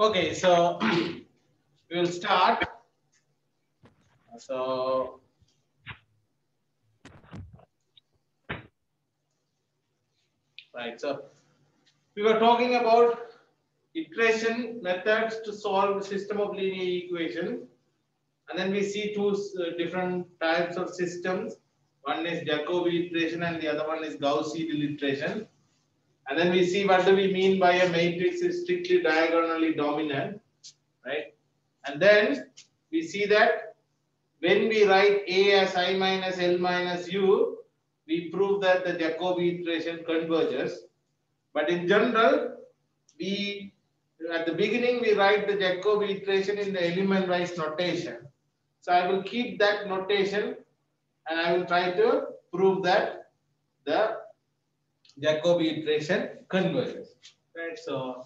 Okay, so we will start. So right, so we were talking about iteration methods to solve system of linear equation, and then we see two uh, different types of systems. One is Jacobi iteration, and the other one is Gauss-Seidel iteration. And then we see what do we mean by a matrix is strictly diagonally dominant, right? And then we see that when we write A as I minus L minus U, we prove that the Jacobi iteration converges. But in general, we at the beginning we write the Jacobi iteration in the element-wise notation. So I will keep that notation and I will try to prove that the Jacobi iteration converges. Right. So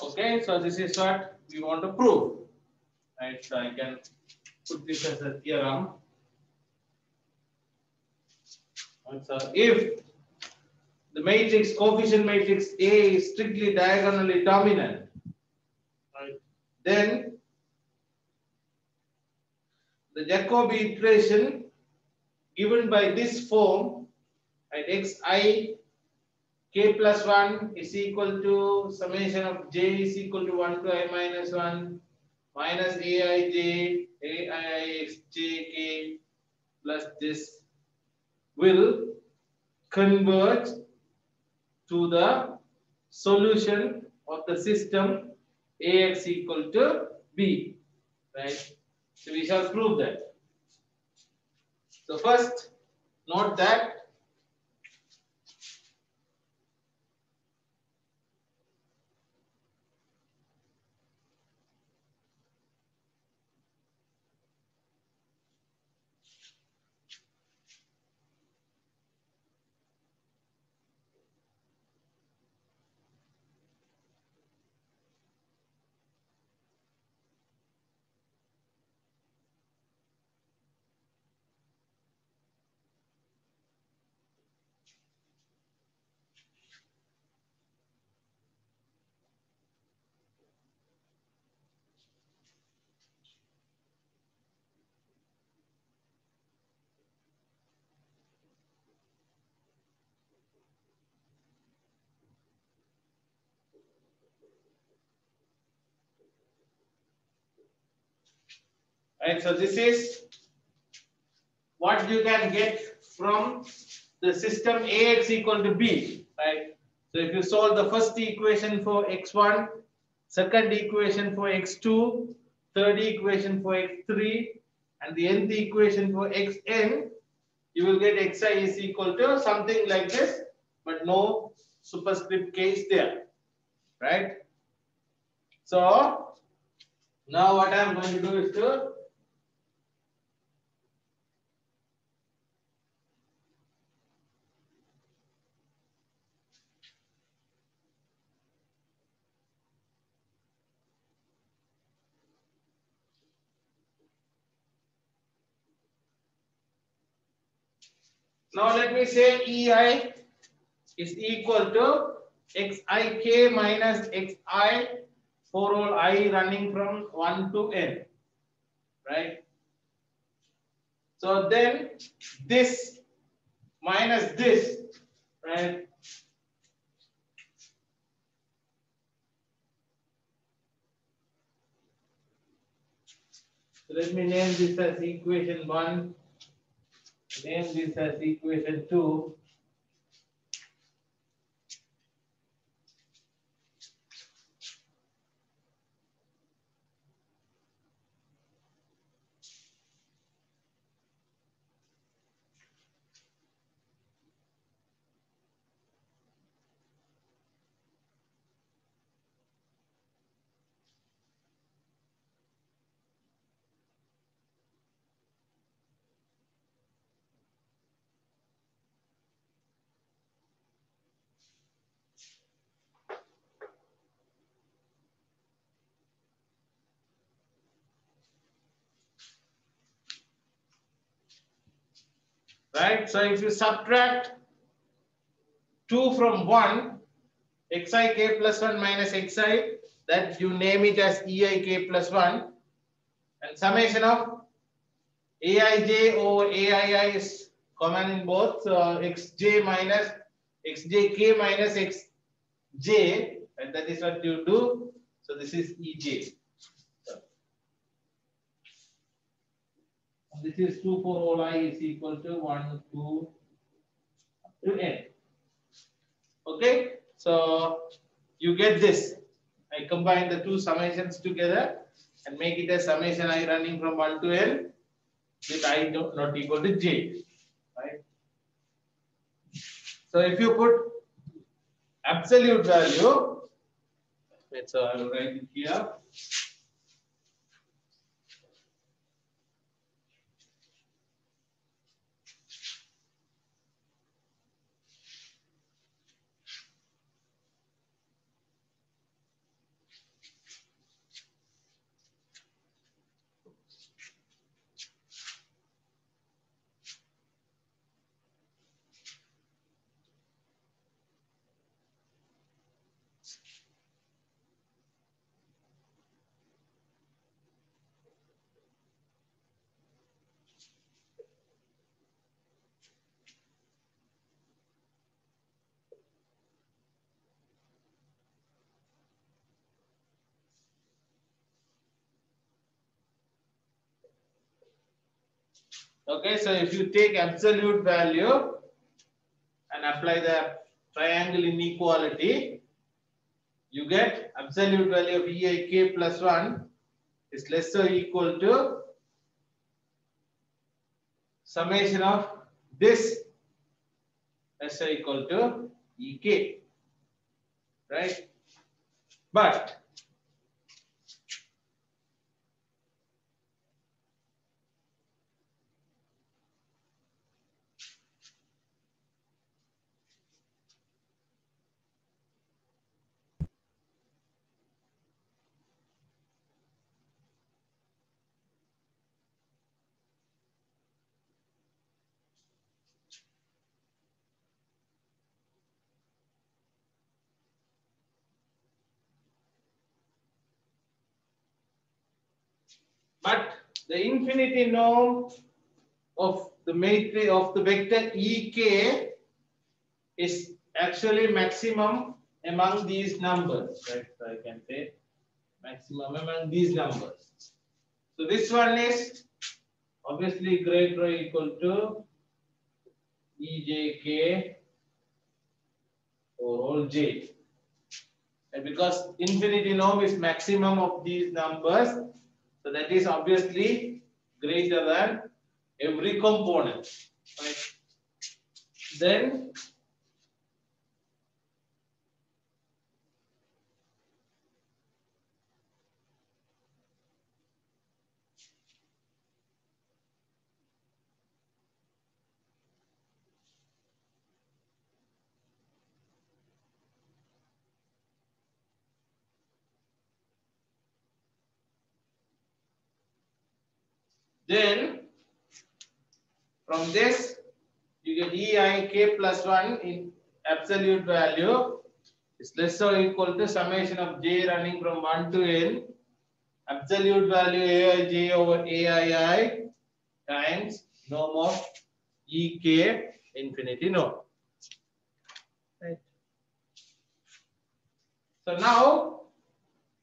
Okay, so this is what we want to prove. Right, so I can put this as a theorem. And so if the matrix, coefficient matrix A is strictly diagonally dominant, right, then the Jacobi iteration given by this form at xi k plus 1 is equal to summation of j is equal to 1 to i minus 1 minus aij aixjk plus this will converge to the solution of the system ax equal to b right? So we shall prove that. So first note that Right, so this is what you can get from the system AX equal to B, right? So if you solve the first equation for x1, second equation for x2, third equation for x3, and the nth equation for xn, you will get xi is equal to something like this, but no superscript case there, right? So now what I am going to do is to Now let me say EI is equal to xik minus xi for all i running from 1 to n, right? So then this minus this, right? So let me name this as equation 1, name this as equation 2. Right? So if you subtract 2 from 1, xik plus 1 minus xi, that you name it as eik plus 1, and summation of aij over aii is common in both, xj minus xjk minus xj, and that is what you do. So this is ej. This is 2 for all i is equal to 1, 2 to n. Okay, so you get this. I combine the two summations together and make it a summation i running from 1 to n with i not equal to j. Right? So if you put absolute value, so I will write it here. Okay, so if you take absolute value and apply the triangle inequality, you get absolute value of EIK plus 1 is less or equal to summation of this less or equal to EK, right? But But the infinity norm of the matrix of the vector Ek is actually maximum among these numbers, right? So I can say maximum among these numbers. So this one is obviously greater or equal to Ejk or all j. And because infinity norm is maximum of these numbers, so that is obviously greater than every component. Right? Then Then from this you get EIK plus 1 in absolute value is less or equal to summation of j running from 1 to n absolute value aij over aii times norm of ek infinity norm. Right. So now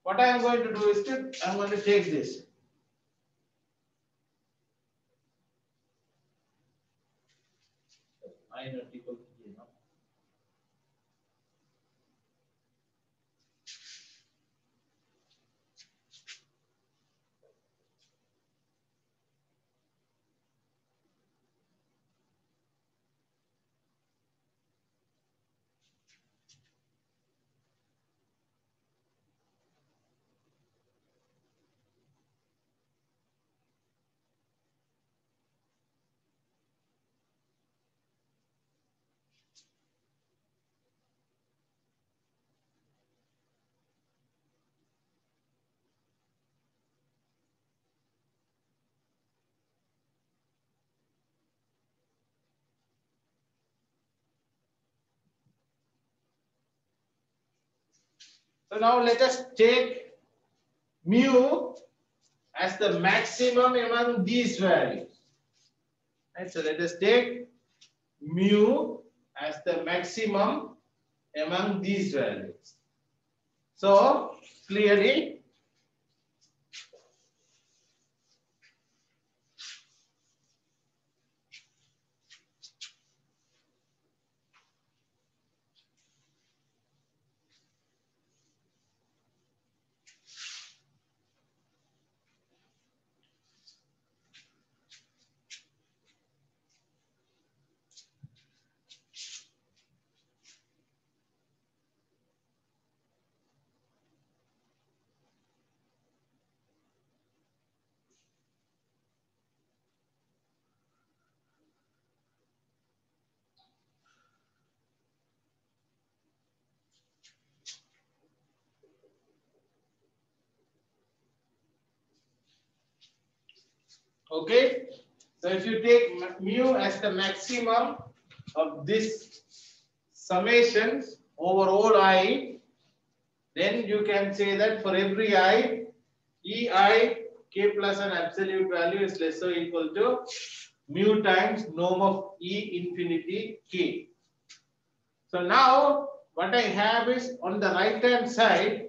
what I am going to do is to I am going to take this. Not equal So now let us take mu as the maximum among these values. Right, so let us take mu as the maximum among these values. So clearly Okay, so if you take mu as the maximum of this summation over all i, then you can say that for every i, ei k plus an absolute value is less or equal to mu times norm of e infinity k. So now what I have is on the right hand side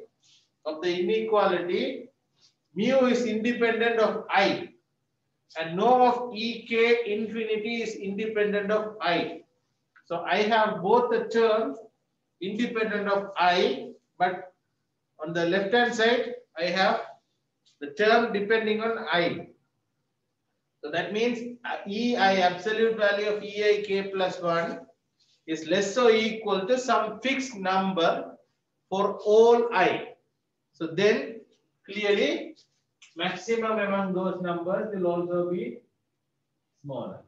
of the inequality, mu is independent of i and norm of ek infinity is independent of i. So I have both the terms independent of i, but on the left hand side, I have the term depending on i. So that means uh, ei absolute value of ei k plus 1 is less or equal to some fixed number for all i. So then clearly maximum among those numbers will also be smaller.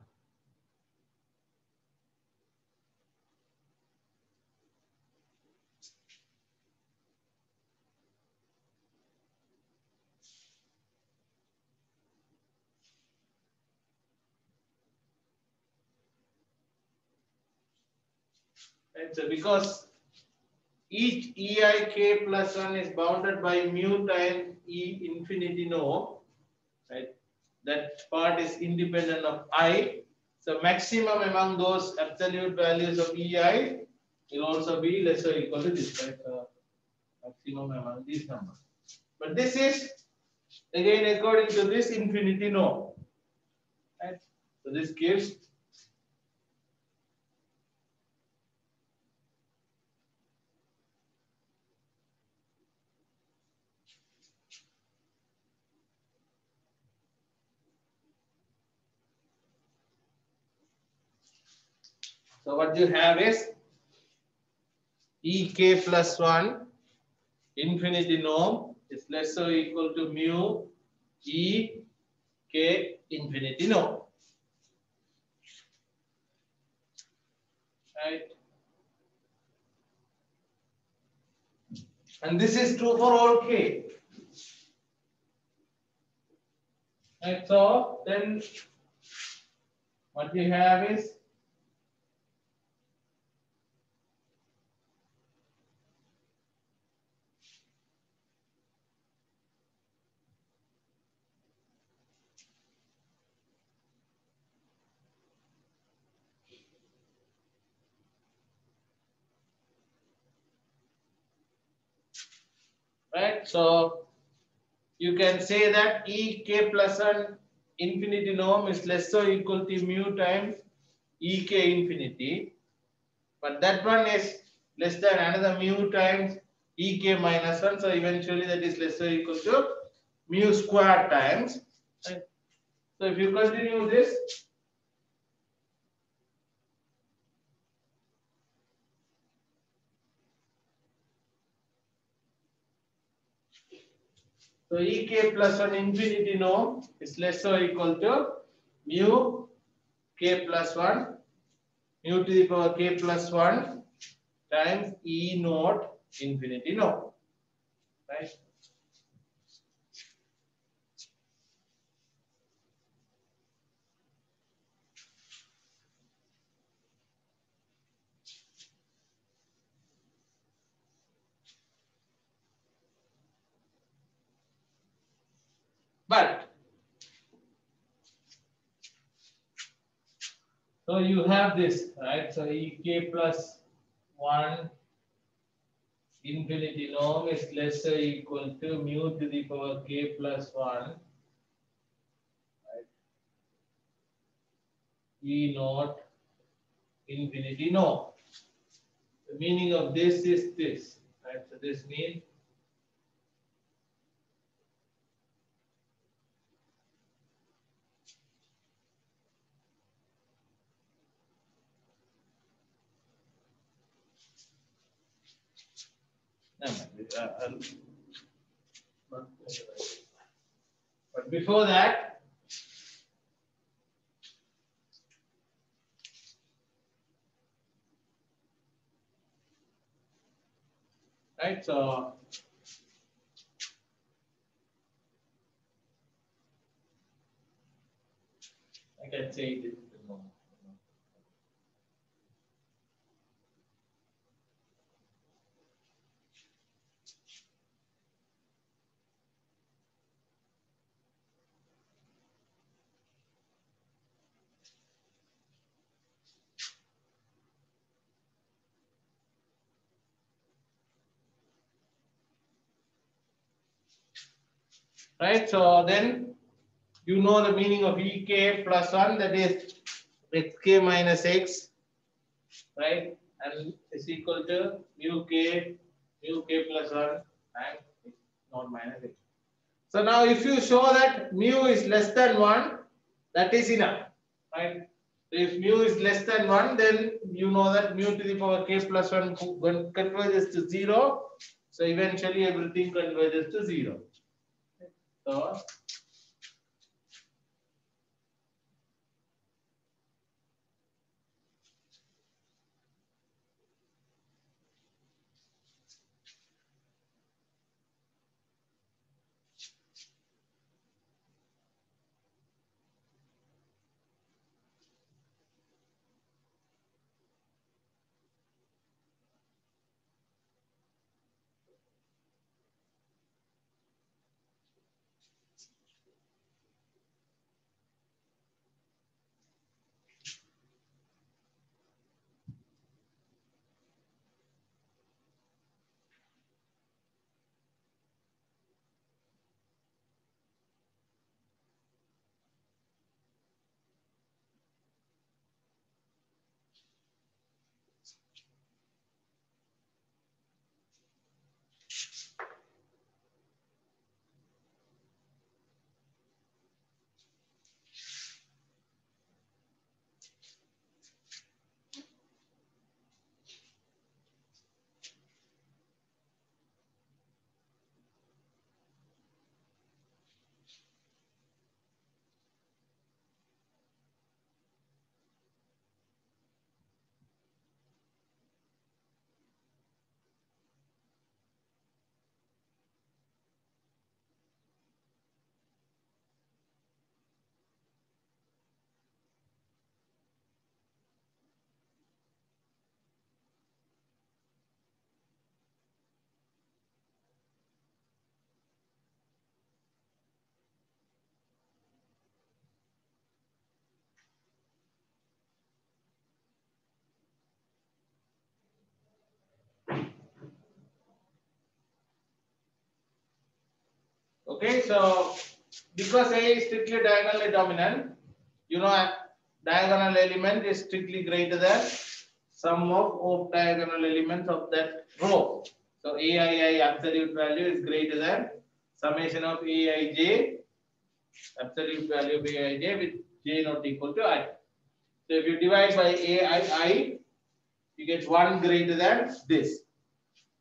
So because each EIK plus 1 is bounded by mu times E infinity norm, right? That part is independent of I. So maximum among those absolute values of EI will also be less or equal to this, right? Uh, maximum among these numbers. But this is again according to this infinity norm, right? So this gives So what you have is ek plus 1 infinity norm is less or equal to mu e k infinity norm. Right. And this is true for all k. Right. So then what you have is right? So you can say that E k plus 1 infinity norm is less or equal to mu times E k infinity. But that one is less than another mu times E k minus 1. So eventually that is less or equal to mu square times. So if you continue this, So Ek plus 1 infinity norm is less or equal to mu k plus 1 mu to the power k plus 1 times E naught infinity norm. Right? But so you have this, right? So Ek plus 1 infinity norm is less or equal to mu to the power k plus 1 right? E naught infinity norm. The meaning of this is this, right? So this means No, uh, But before that. Right, so. I can say it. no. Right? So then you know the meaning of Ek plus 1 that is xk minus x, right? And is equal to mu k, mu k plus 1 and not minus x. So now if you show that mu is less than 1, that is enough, right? So if mu is less than 1, then you know that mu to the power k plus 1 converges to 0. So eventually everything converges to 0. So Okay, so because A is strictly diagonally dominant, you know diagonal element is strictly greater than sum of, of diagonal elements of that row. So aii absolute value is greater than summation of aij absolute value of aij with j not equal to i. So if you divide by aii, you get one greater than this.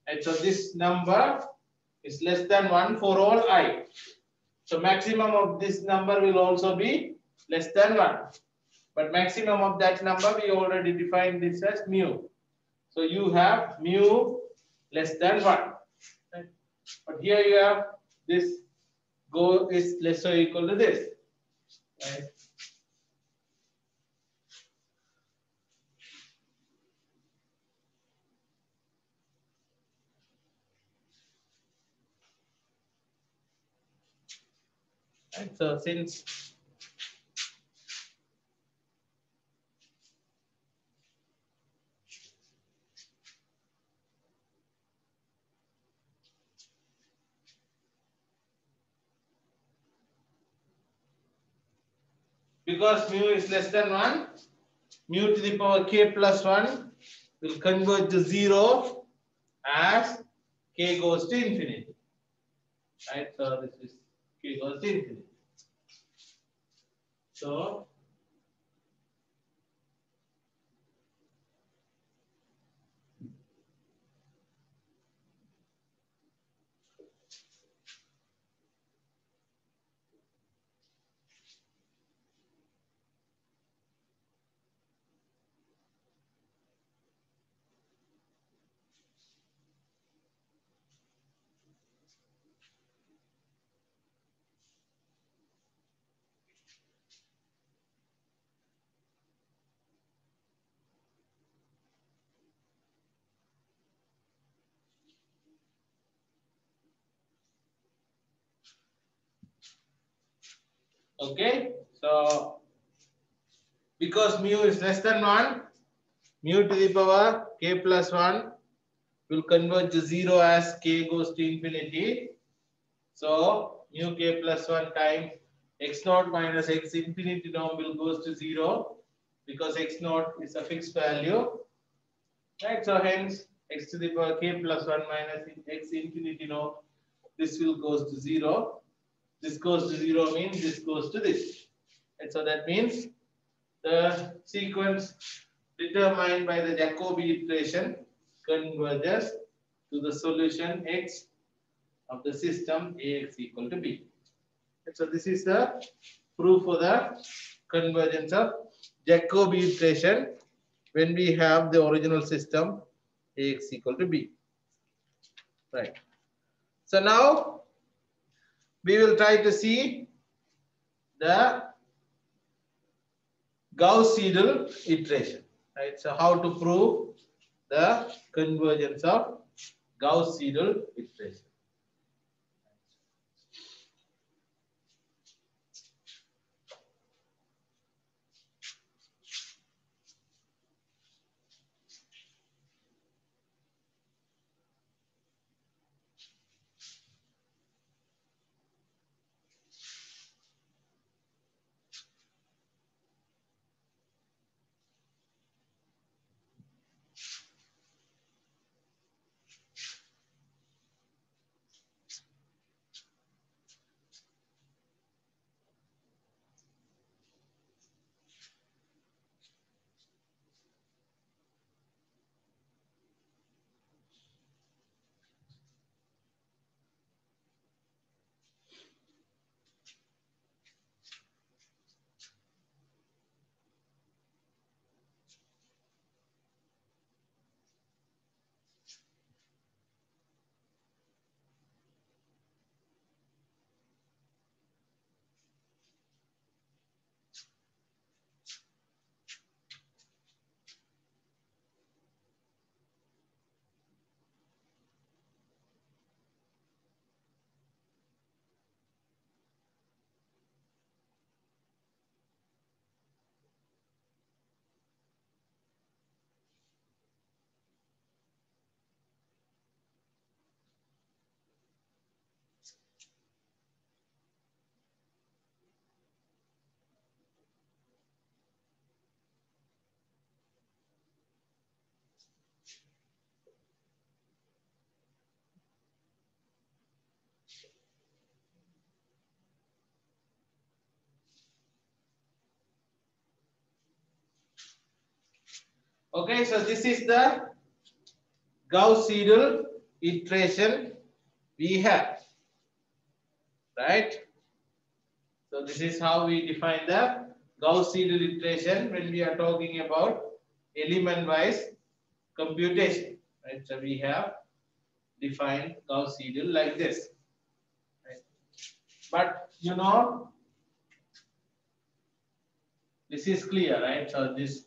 And so this number is less than one for all i. So maximum of this number will also be less than one. But maximum of that number, we already defined this as mu. So you have mu less than one. Right? But here you have this go is less or equal to this. Right? Right, so since because mu is less than 1, mu to the power k plus 1 will converge to 0 as k goes to infinity. Right, so this is k goes to infinity. So Okay, so because mu is less than 1, mu to the power k plus 1 will converge to 0 as k goes to infinity. So mu k plus 1 times x naught minus x infinity norm will goes to 0 because x naught is a fixed value. Right, so hence x to the power k plus 1 minus x infinity norm, this will goes to 0 this goes to 0 means this goes to this. And so that means the sequence determined by the Jacobi iteration converges to the solution x of the system ax equal to b. And so this is the proof for the convergence of Jacobi iteration when we have the original system ax equal to b. Right. So now we will try to see the Gauss-Seidel iteration, right? So how to prove the convergence of Gauss-Seidel iteration. Okay, so this is the Gauss-Seidel iteration we have, right? So this is how we define the Gauss-Seidel iteration when we are talking about element-wise computation, right? So we have defined Gauss-Seidel like this, right? But you know, this is clear, right? So this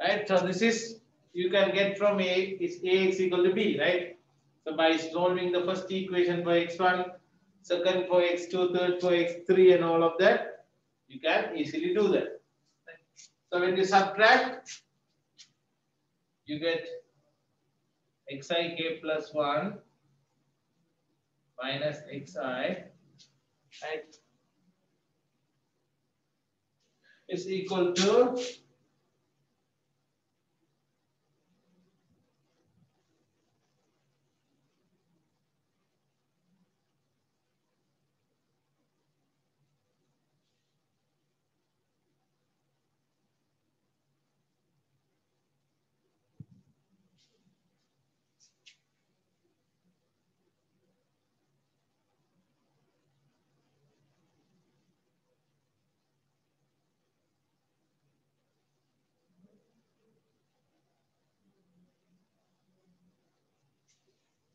right? So this is you can get from A is A is equal to B, right? So by solving the first equation for x1, second for x2, third for x3 and all of that, you can easily do that. So when you subtract, you get xi k plus 1 minus xi, right? Is equal to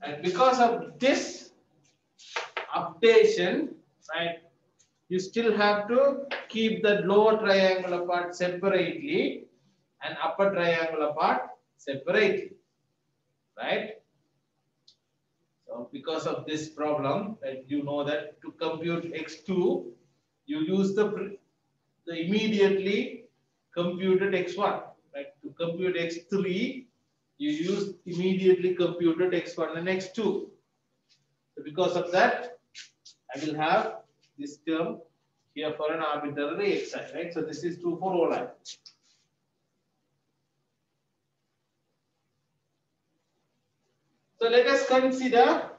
And because of this updation, right, you still have to keep the lower triangular part separately and upper triangular part separately, right? So because of this problem, that you know that to compute x2, you use the, the immediately computed x1, right? To compute x3, you use immediately computed x1 and x2. So because of that, I will have this term here for an arbitrary xi, right? So this is true for all i. So let us consider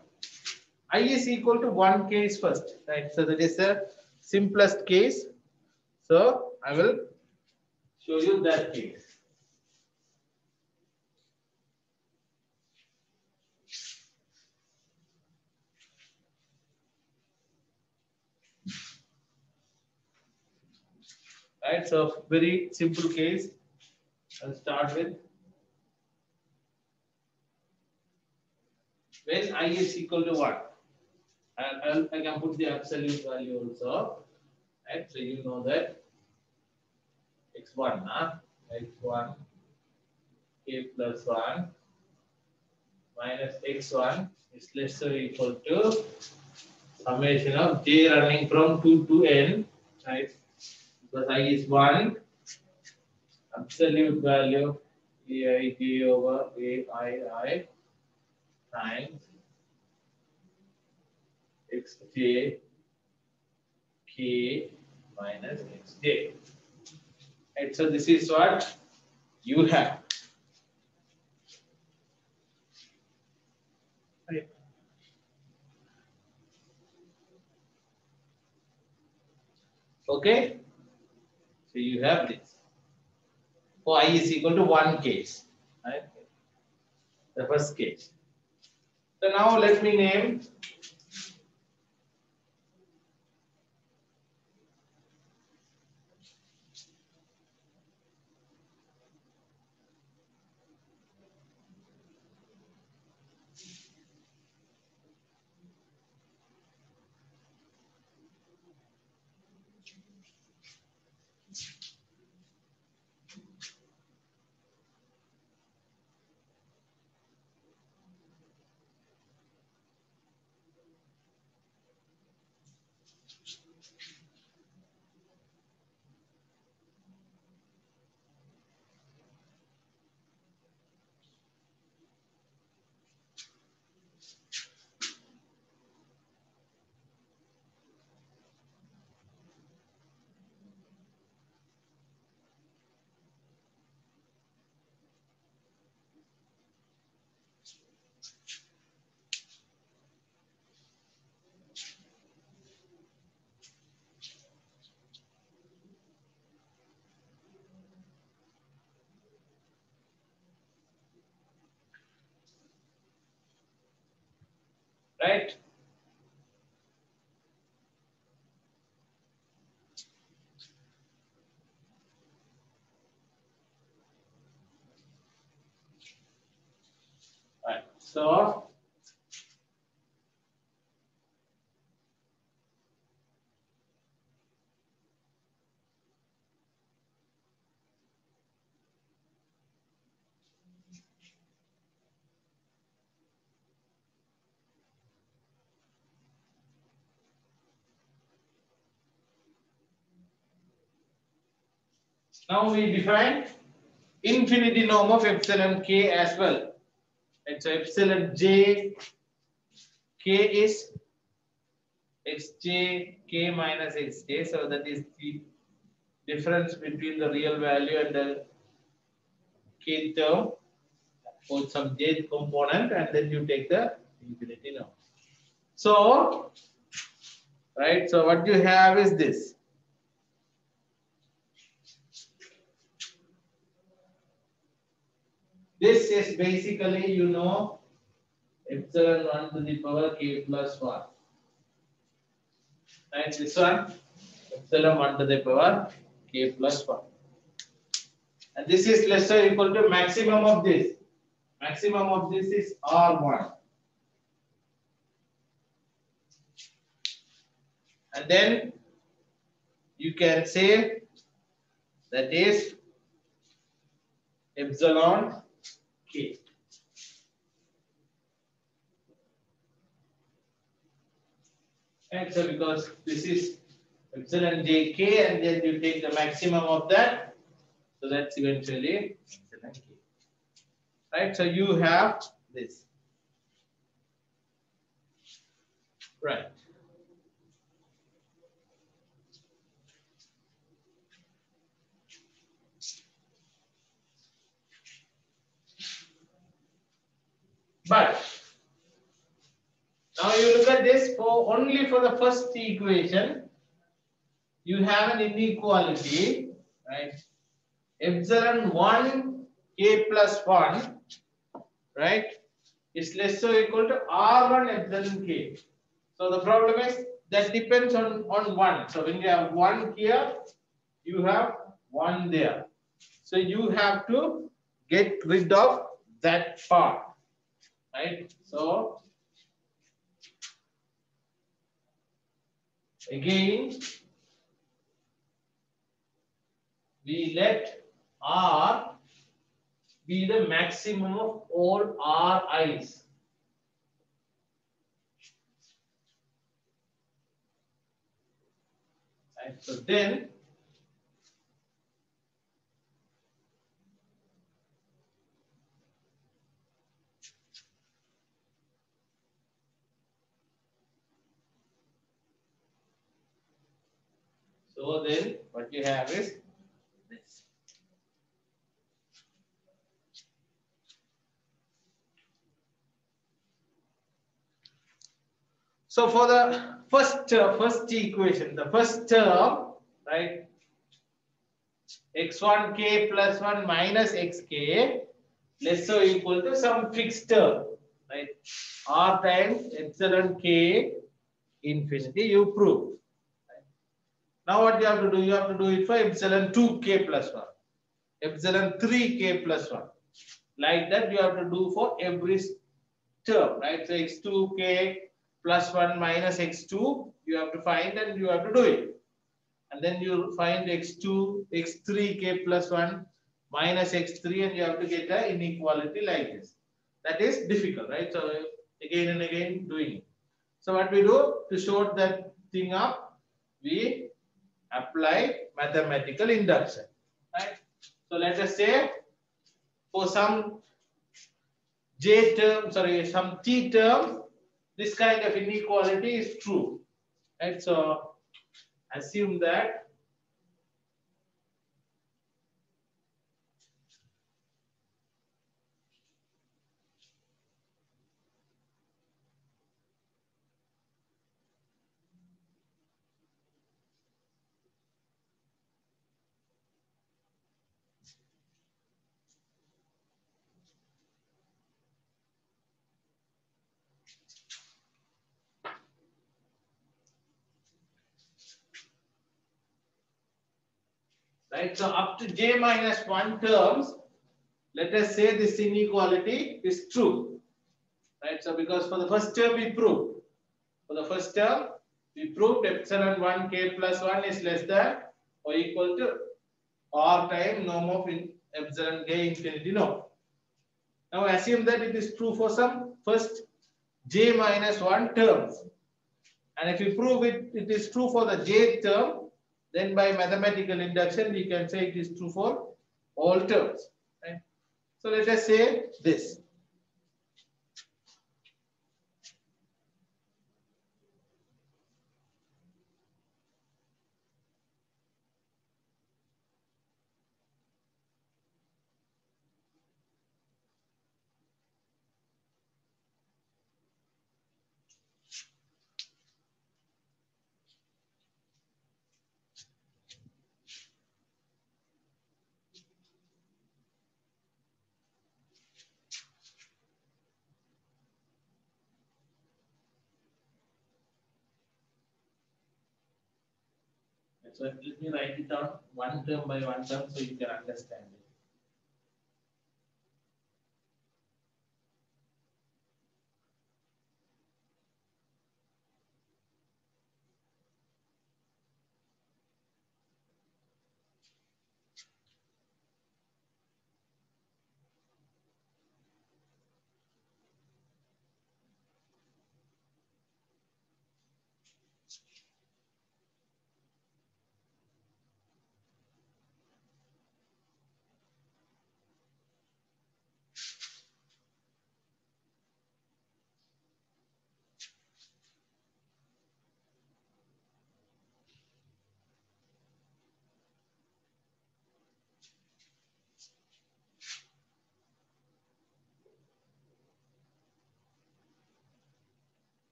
i is equal to one case first, right? So that is the simplest case. So I will show you that case. Right? So very simple case. I'll start with when i is equal to what? I'll, I can put the absolute value also. Right? So you know that x1, huh? x1 k plus 1 minus x1 is less or equal to summation of j running from 2 to n, right? Because i is 1 absolute value aij over aii times xj k minus xj right so this is what you have. Okay so you have this. For i is equal to one case. Right? The first case. So now let me name right? Right. So now we define infinity norm of epsilon k as well. And so epsilon j k is xj k minus xj. So that is the difference between the real value and the k term for some j component and then you take the infinity norm. So, right, so what you have is this. This is basically, you know, epsilon 1 to the power k plus 1. Right, this one, epsilon 1 to the power k plus 1. And this is less or equal to maximum of this. Maximum of this is R1. And then you can say that is epsilon k. And so because this is epsilon j k and then you take the maximum of that, so that's eventually epsilon k. Right, so you have this. Right. But this for only for the first equation, you have an inequality, right? Epsilon 1 k plus 1, right, is less or equal to R1 epsilon k. So the problem is that depends on, on 1. So when you have 1 here, you have 1 there. So you have to get rid of that part right? So again, we let R be the maximum of all R i's. Right? So then So then what you have is this. So for the first first equation, the first term, right? x1k plus 1 minus xk less or equal to some fixed term, right? r times epsilon k infinity, you prove. Now what you have to do? You have to do it for epsilon 2k plus 1, epsilon 3k plus 1. Like that you have to do for every term, right? So x2k plus 1 minus x2, you have to find and you have to do it. And then you find x2, x3k plus 1 minus x3 and you have to get an inequality like this. That is difficult, right? So again and again doing it. So what we do to show that thing up, we apply mathematical induction, right? So let us say for some j term, sorry, some t term, this kind of inequality is true, right? So assume that right? So up to j minus 1 terms, let us say this inequality is true, right? So because for the first term we proved, for the first term we proved epsilon 1 k plus 1 is less than or equal to r time norm of in epsilon k infinity norm. Now assume that it is true for some first j minus 1 terms. And if you prove it, it is true for the j term, then by mathematical induction, we can say it is true for all terms. Right? So let us say this. So let me write it down one term by one term so you can understand it.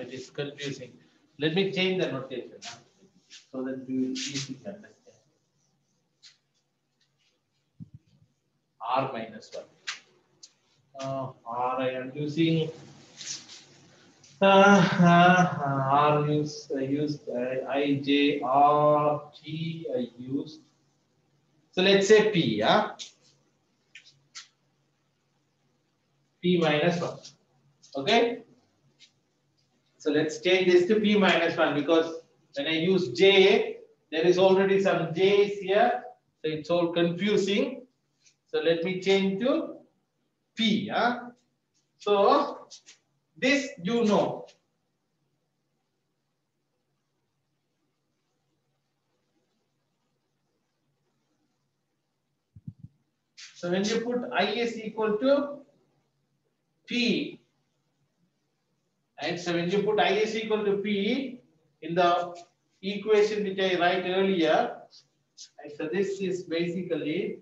It is confusing. Let me change the notation so that you will easily understand. R minus 1. Uh, R I am using uh, uh, R use I used uh, I J R T I used. So let's say P, yeah. P minus 1. Okay. So let's change this to p minus 1 because when I use j, there is already some j's here. So it's all confusing. So let me change to p. Huh? So this you know. So when you put i is equal to p and so when you put I is equal to P in the equation which I write earlier, and so this is basically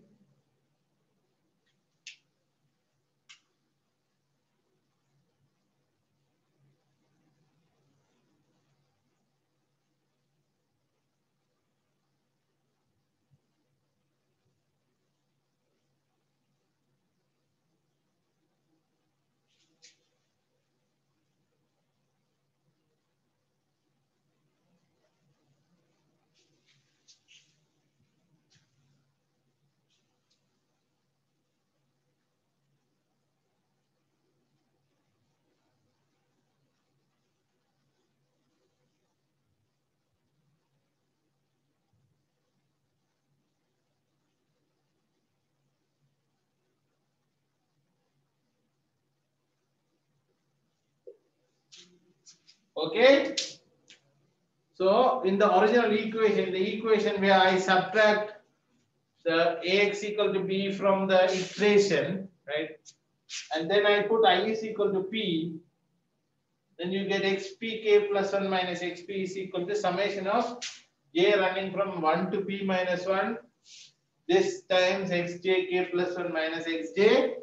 Okay. So in the original equation, the equation where I subtract the ax equal to b from the equation, right? And then I put i is equal to p, then you get xpk plus 1 minus xp is equal to summation of j running from 1 to p minus 1. This times xjk plus 1 minus xj,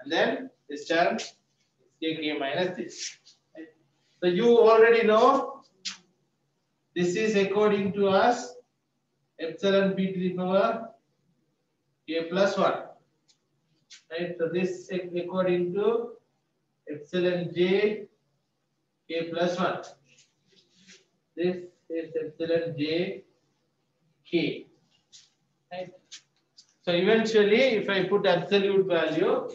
and then this term xjk minus this. So you already know this is according to us epsilon b to the power a plus 1. Right? So this according to epsilon j k plus 1. This is epsilon j k. Right? So eventually, if I put absolute value,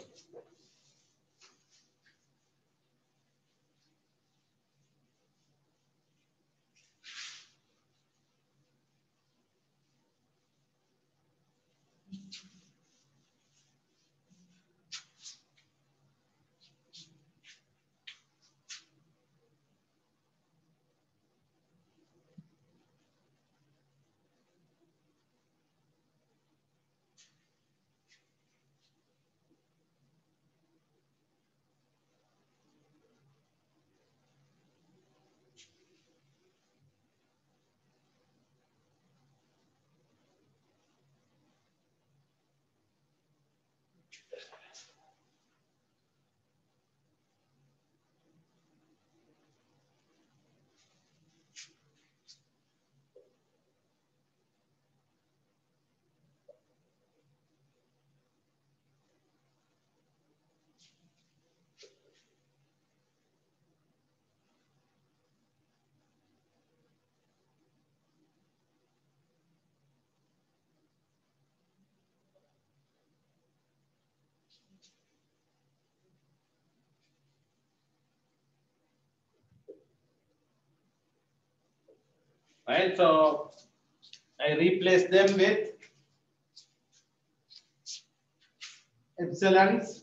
right? So I replace them with epsilons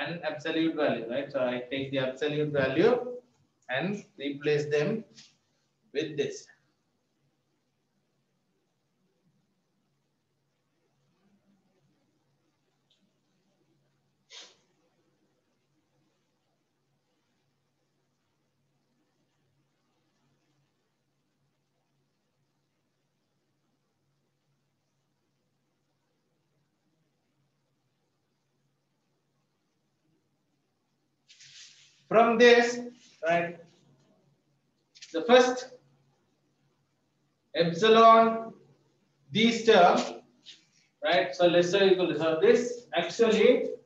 and absolute value, right? So I take the absolute value and replace them with this. From this, right, the first epsilon, these terms, right, so let's say equal to, so this. Actually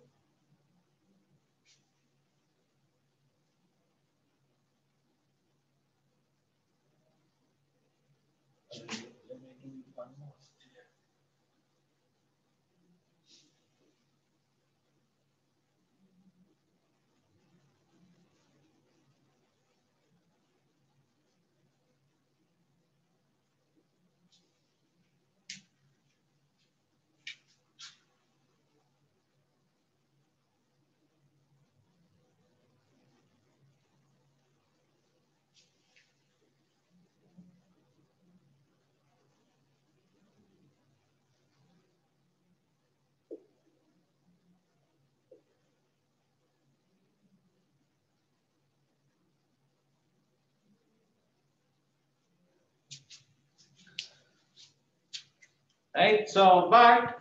right? So, but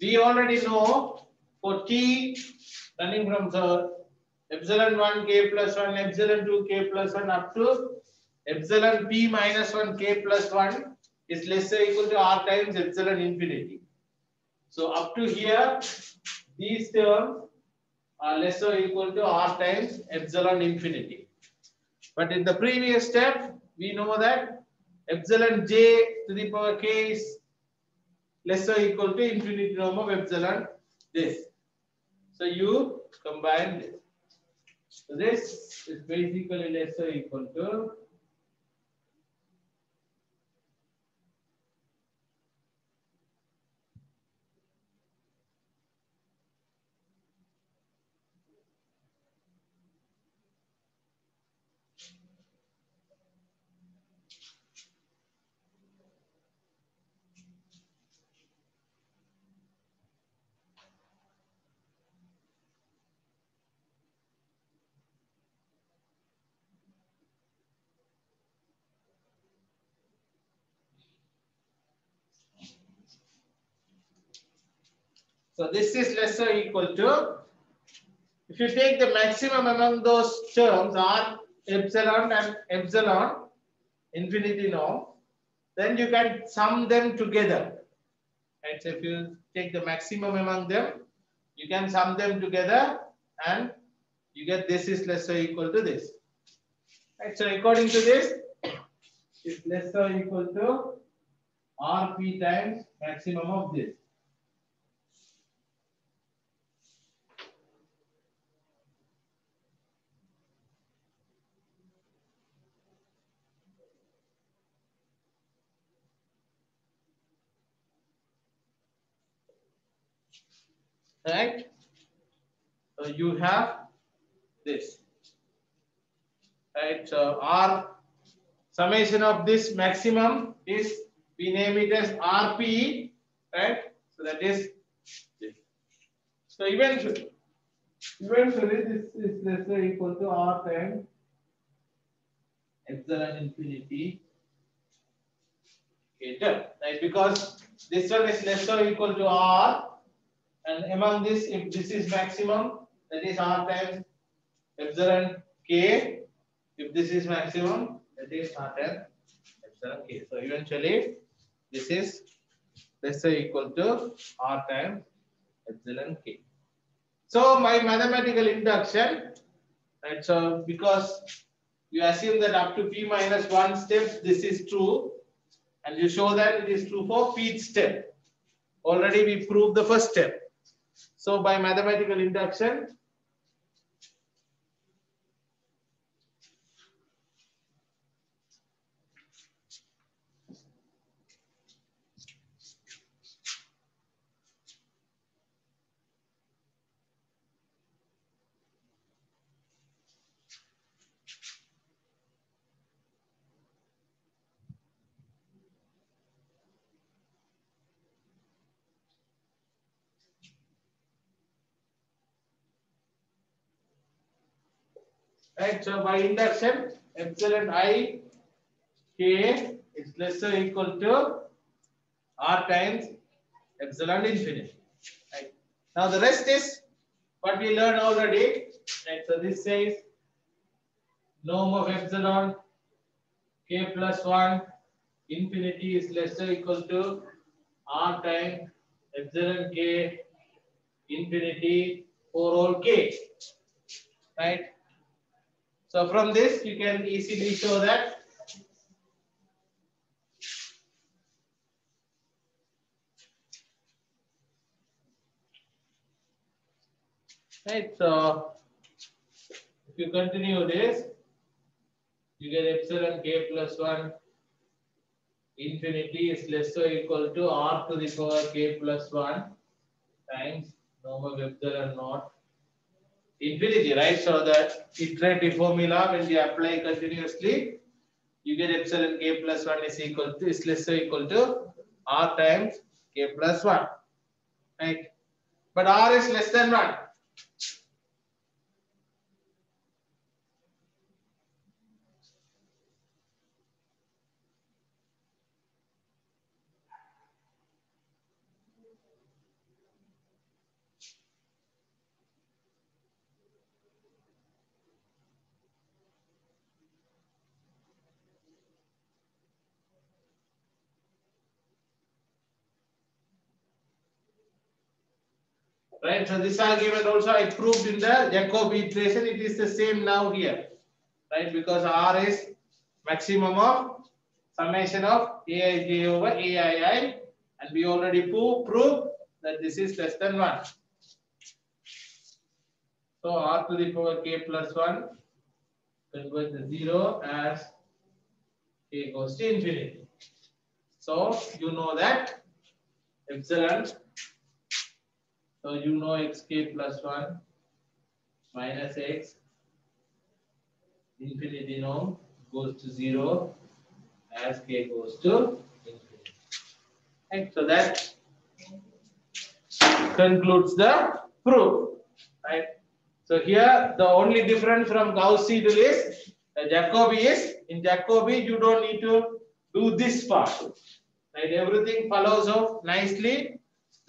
we already know for t running from the epsilon 1 k plus 1, epsilon 2 k plus 1 up to epsilon p minus 1 k plus 1 is less or equal to r times epsilon infinity. So up to here, these terms are less or equal to r times epsilon infinity. But in the previous step, we know that epsilon j to the power k is less or equal to infinity norm of epsilon this. So you combine this. So this is basically less or equal to So this is less or equal to, if you take the maximum among those terms r epsilon and epsilon infinity norm, then you can sum them together. Right? So if you take the maximum among them, you can sum them together and you get this is less or equal to this. Right, so according to this, it's less or equal to RP times maximum of this. Right? So you have this. Right? So R summation of this maximum is we name it as RP, right? So that is this. So eventually, eventually this is less or equal to R times epsilon infinity term, right? Because this one is less or equal to R and among this, if this is maximum, that is R times epsilon k. If this is maximum, that is R times epsilon k. So eventually, this is less or equal to R times epsilon k. So my mathematical induction, right? So because you assume that up to p minus one steps, this is true, and you show that it is true for p step. Already we proved the first step. So by mathematical induction, right? So by induction, epsilon i k is less or equal to r times epsilon infinity. Right? Now the rest is what we learned already. Right? So this says norm of epsilon k plus 1 infinity is less or equal to r times epsilon k infinity for all k. Right? So from this, you can easily show that. Right, so if you continue this, you get epsilon k plus 1 infinity is less or equal to r to the power k plus 1 times normal epsilon naught infinity, right? So the iterative formula, when we apply continuously, you get epsilon k plus 1 is equal to, is less or equal to r times k plus 1, right? But r is less than 1. Right? So this argument also I proved in the Jacobi iteration. It is the same now here, right? Because R is maximum of summation of Aij over Aii, and we already prove, proved that this is less than 1. So R to the power k plus 1 converts to 0 as k goes to infinity. So you know that epsilon so you know xk plus 1 minus x infinity norm goes to 0 as k goes to infinity. Right? So that concludes the proof. Right? So here the only difference from Gauss-Seidel is uh, Jacobi is in Jacobi you don't need to do this part. Right? Everything follows off nicely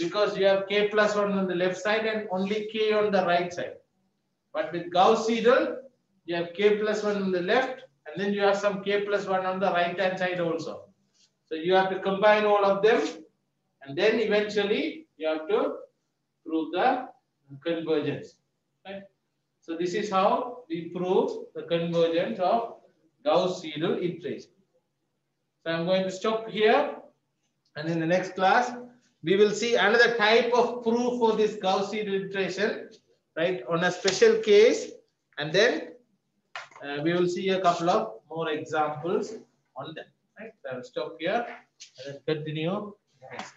because you have k plus 1 on the left side and only k on the right side. But with Gauss-Seidel, you have k plus 1 on the left and then you have some k plus 1 on the right hand side also. So you have to combine all of them and then eventually you have to prove the convergence. Right? So this is how we prove the convergence of Gauss-Seidel iteration. So I'm going to stop here. And in the next class, we will see another type of proof for this Gauss-Seidel iteration, right, on a special case. And then uh, we will see a couple of more examples on that. Right? I will stop here and then continue next.